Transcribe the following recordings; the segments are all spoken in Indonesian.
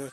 luôn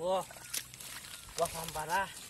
Wah, wah, pampara.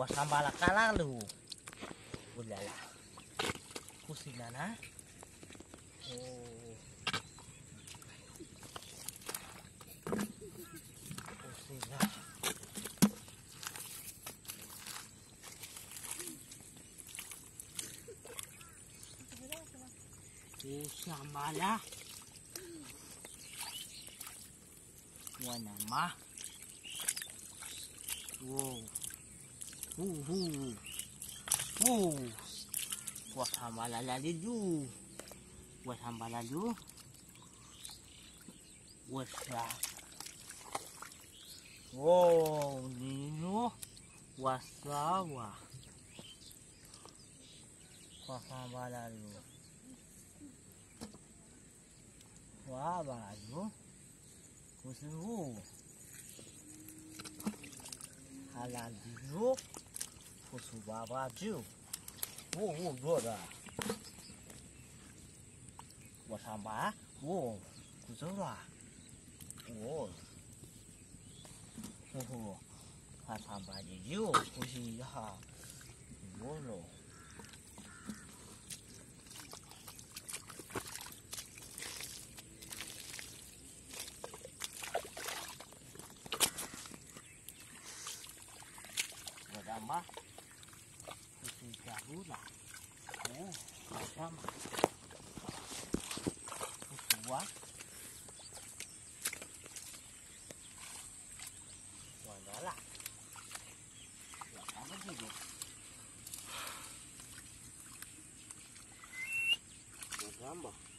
buat sambal kalah lu. Ulala. Pusing na. Oh. Pusing na. Oh, sambala. Wana ma. Wow. Wuh, wuh. Wuh. Wah, sama lali lu. Wah, sama lalu. Sah. Wow, nino. Wasawa. Wah, sama lalu. 阿拉李如，朴素八八九，我五多的。我上班，我不走了，我，呵呵，还上班的有，休息一下，有了。sama tiga bulan oh sama kedua wandala ya kamu gitu Gambar.